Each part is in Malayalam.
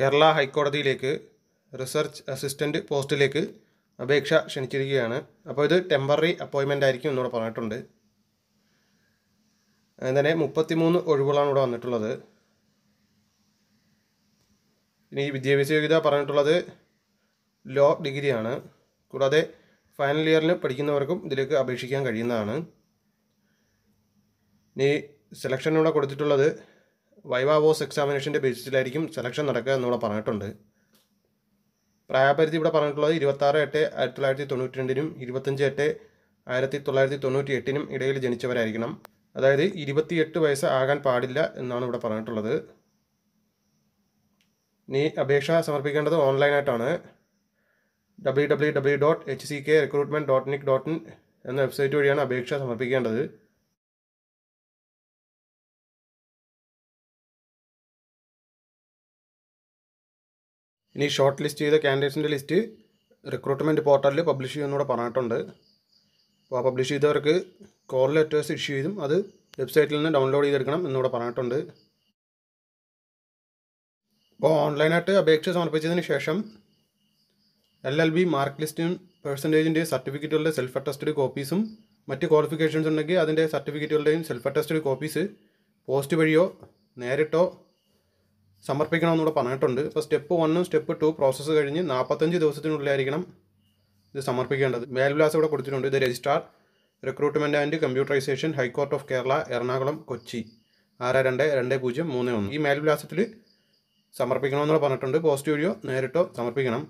കേരള ഹൈക്കോടതിയിലേക്ക് റിസർച്ച് അസിസ്റ്റന്റ് പോസ്റ്റിലേക്ക് അപേക്ഷ ക്ഷണിച്ചിരിക്കുകയാണ്. അപ്പോൾ ഇത് ടെമ്പററി അപ്പോയിൻമെന്റ് ആയിരിക്കും എന്നിവിടെ പറഞ്ഞിട്ടുണ്ട്. അങ്ങനെ മുപ്പത്തിമൂന്ന് ഒഴിവുകളാണ് ഇവിടെ വന്നിട്ടുള്ളത്. ഇനി വിദ്യാഭ്യാസ യോഗ്യത പറഞ്ഞിട്ടുള്ളത് ലോ ഡിഗ്രിയാണ്. കൂടാതെ ഫൈനൽ ഇയറിൽ പഠിക്കുന്നവർക്കും ഇതിലേക്ക് അപേക്ഷിക്കാൻ കഴിയുന്നതാണ്. ഇനി സെലക്ഷൻ ഇവിടെ കൊടുത്തിട്ടുള്ളത് വൈവ വോസ് എക്സാമിനേഷന്റെ ബേസിസിലായിരിക്കും സെലക്ഷൻ നടക്കുക എന്നിവിടെ പറഞ്ഞിട്ടുണ്ട്. പ്രായപരിധി ഇവിടെ പറഞ്ഞിട്ടുള്ളത് ഇരുപത്താറ് എട്ട് ആയിരത്തി തൊള്ളായിരത്തി തൊണ്ണൂറ്റി രണ്ടിനും ഇരുപത്തഞ്ച് എട്ട് ആയിരത്തി തൊള്ളായിരത്തി തൊണ്ണൂറ്റി എട്ടിനും ഇടയിൽ ജനിച്ചവരായിരിക്കണം. അതായത് ഇരുപത്തിയെട്ട് വയസ്സ് ആകാൻ പാടില്ല എന്നാണ് ഇവിടെ പറഞ്ഞിട്ടുള്ളത്. നീ അപേക്ഷ സമർപ്പിക്കേണ്ടത് ഓൺലൈനായിട്ടാണ് W W W dot H C K recruitment dot nic dot in എന്ന വെബ്സൈറ്റ് വഴിയാണ് അപേക്ഷ സമർപ്പിക്കേണ്ടത്. ഇനി ഷോർട്ട് ലിസ്റ്റ് ചെയ്ത കാൻഡിഡേറ്റ്സിന്റെ ലിസ്റ്റ് റിക്രൂട്ട്മെന്റ് പോർട്ടലിൽ പബ്ലിഷ് ചെയ്യുമെന്നൂടെ പറഞ്ഞിട്ടുണ്ട്. അപ്പോൾ ആ പബ്ലിഷ് ചെയ്തവർക്ക് കോൾ ലെറ്റേഴ്സ് ഇഷ്യൂ ചെയ്തും അത് വെബ്സൈറ്റിൽ നിന്ന് ഡൗൺലോഡ് ചെയ്തെടുക്കണം എന്നിവിടെ പറഞ്ഞിട്ടുണ്ട്. അപ്പോൾ ഓൺലൈനായിട്ട് അപേക്ഷ സമർപ്പിച്ചതിന് ശേഷം എൽ എൽ ബി മാർക്ക് ലിസ്റ്റും പെർസെന്റേജിന്റെ സർട്ടിഫിക്കറ്റുകളുടെ സെൽഫ് അറ്റസ്റ്റഡ് കോപ്പീസും മറ്റ് ക്വാളിഫിക്കേഷൻസ് ഉണ്ടെങ്കിൽ അതിന്റെ സർട്ടിഫിക്കറ്റുകളുടെയും സെൽഫ് അറ്റസ്റ്റഡ് കോപ്പീസ് പോസ്റ്റ് വഴിയോ നേരിട്ടോ സമർപ്പിക്കണമെന്നൂടെ പറഞ്ഞിട്ടുണ്ട്. ഇപ്പോൾ സ്റ്റെപ്പ് വണ്ണും സ്റ്റെപ്പ് ടു പ്രോസസ്സ് കഴിഞ്ഞ് നാൽപ്പത്തഞ്ച് ദിവസത്തിനുള്ളിലായിരിക്കണം ഇത് സമർപ്പിക്കേണ്ടത്. മേൽവിലാസം ഇവിടെ കൊടുത്തിട്ടുണ്ട്. ഇത് registrar recruitment and computerisation high court of Kerala Ernakulam Kochi. ആറ് രണ്ട് രണ്ട് പൂജ്യം മൂന്ന് ഒന്ന്. ഈ മേൽവിലാസത്തിൽ സമർപ്പിക്കണമെന്നുള്ള പറഞ്ഞിട്ടുണ്ട്. പോസ്റ്റ് വഴിയോ നേരിട്ടോ സമർപ്പിക്കണം.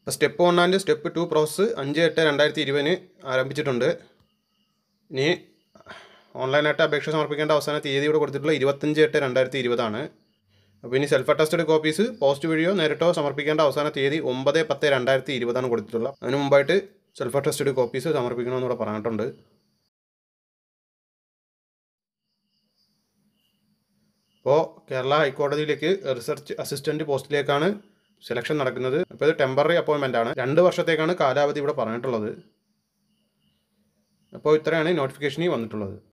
ഇപ്പോൾ step one and step two process അഞ്ച് എട്ട് രണ്ടായിരത്തി ഇരുപതിന് ആരംഭിച്ചിട്ടുണ്ട്. ഇനി ഓൺലൈനായിട്ട് അപേക്ഷ സമർപ്പിക്കേണ്ട അവസാന തീയതി ഇവിടെ കൊടുത്തിട്ടുള്ള ഇരുപത്തഞ്ച് എട്ട് രണ്ടായിരത്തി ഇരുപതാണ് അപ്പോൾ ഇനി സെൽഫ് അറ്റസ്റ്റഡ് കോപ്പീസ് പോസ്റ്റ് വഴിയോ നേരിട്ടോ സമർപ്പിക്കേണ്ട അവസാന തീയതി ഒമ്പത് പത്ത് രണ്ടായിരത്തി ഇരുപതാണ് കൊടുത്തിട്ടുള്ളത്. അതിന് മുമ്പായിട്ട് സെൽഫ് അറ്റസ്റ്റഡ് കോപ്പീസ് സമർപ്പിക്കണമെന്നിവിടെ പറഞ്ഞിട്ടുണ്ട്. അപ്പോൾ കേരള ഹൈക്കോടതിയിലേക്ക് റിസർച്ച് അസിസ്റ്റന്റ് പോസ്റ്റിലേക്കാണ് സെലക്ഷൻ നടക്കുന്നത്. അപ്പോൾ ഇത് ടെമ്പററി അപ്പോയിൻമെന്റ് ആണ്. രണ്ട് വർഷത്തേക്കാണ് കാലാവധി ഇവിടെ പറഞ്ഞിട്ടുള്ളത്. അപ്പോൾ ഇത്രയാണ് നോട്ടിഫിക്കേഷനിൽ വന്നിട്ടുള്ളത്.